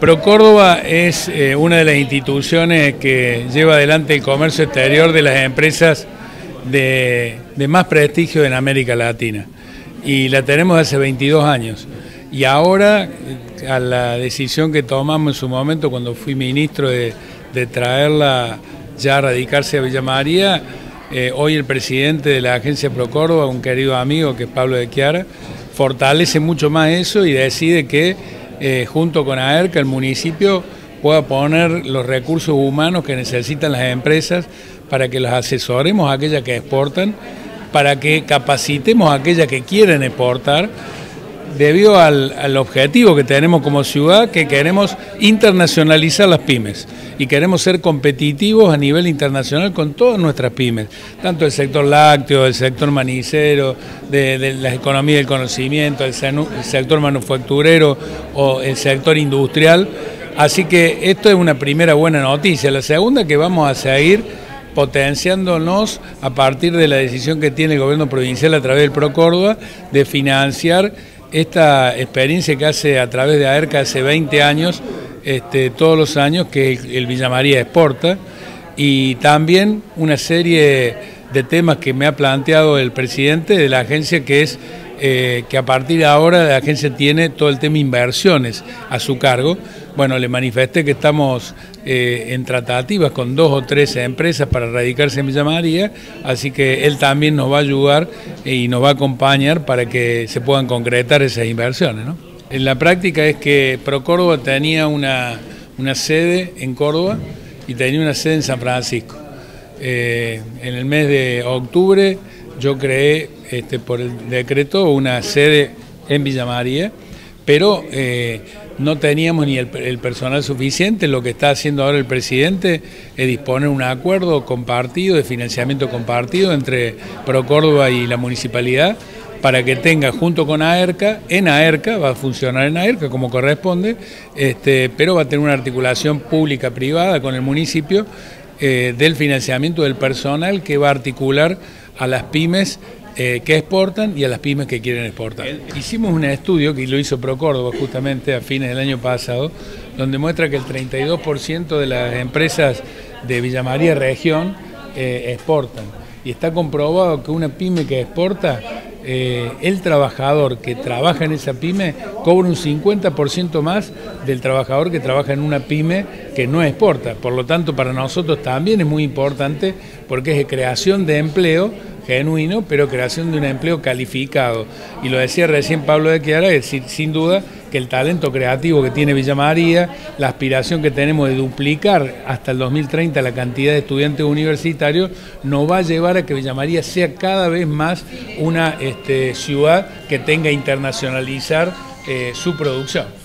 Pro Córdoba es eh, una de las instituciones que lleva adelante el comercio exterior de las empresas de, más prestigio en América Latina. Y la tenemos hace 22 años. Y ahora, a la decisión que tomamos en su momento cuando fui ministro de, traerla ya a radicarse a Villa María, eh, hoy el presidente de la agencia Pro Córdoba, un querido amigo que es Pablo de Chiara, fortalece mucho más eso y decide que eh, junto con AERCA, el municipio pueda poner los recursos humanos que necesitan las empresas para que las asesoremos a aquellas que exportan, para que capacitemos a aquellas que quieren exportar debido al, objetivo que tenemos como ciudad, que queremos internacionalizar las pymes y queremos ser competitivos a nivel internacional con todas nuestras pymes, tanto el sector lácteo, el sector manicero, de, la economía del conocimiento, el, sector manufacturero o el sector industrial. Así que esto es una primera buena noticia. La segunda que vamos a seguir potenciándonos a partir de la decisión que tiene el gobierno provincial a través del Pro Córdoba de financiar esta experiencia que hace a través de AERCA hace 20 años, este, todos los años, que el, Villa María exporta, y también una serie de temas que me ha planteado el presidente de la agencia, que es eh, que a partir de ahora la agencia tiene todo el tema inversiones a su cargo. Bueno, le manifesté que estamos eh, en tratativas con dos o tres empresas para radicarse en Villa María, así que él también nos va a ayudar y nos va a acompañar para que se puedan concretar esas inversiones. En la práctica es que Procórdoba tenía una, sede en Córdoba y tenía una sede en San Francisco. Eh, en el mes de octubre yo creé este, por el decreto una sede en Villa María, pero eh, no teníamos ni el, personal suficiente. Lo que está haciendo ahora el presidente es disponer un acuerdo compartido, de financiamiento compartido entre Procórdoba y la municipalidad para que tenga junto con AERCA, en AERCA, va a funcionar en AERCA como corresponde, este, pero va a tener una articulación pública-privada con el municipio eh, del financiamiento del personal que va a articular a las pymes eh, que exportan y a las pymes que quieren exportar. Hicimos un estudio que lo hizo Procórdoba justamente a fines del año pasado, donde muestra que el 32% de las empresas de Villa María región eh, exportan. Y está comprobado que una pyme que exporta, eh, el trabajador que trabaja en esa pyme cobra un 50% más del trabajador que trabaja en una pyme que no exporta. Por lo tanto, para nosotros también es muy importante porque es creación de empleo genuino, pero creación de un empleo calificado. Y lo decía recién Pablo de Chiara, es sin duda que el talento creativo que tiene Villa María, la aspiración que tenemos de duplicar hasta el 2030 la cantidad de estudiantes universitarios, nos va a llevar a que Villa María sea cada vez más una este, ciudad que tenga internacionalizar eh, su producción.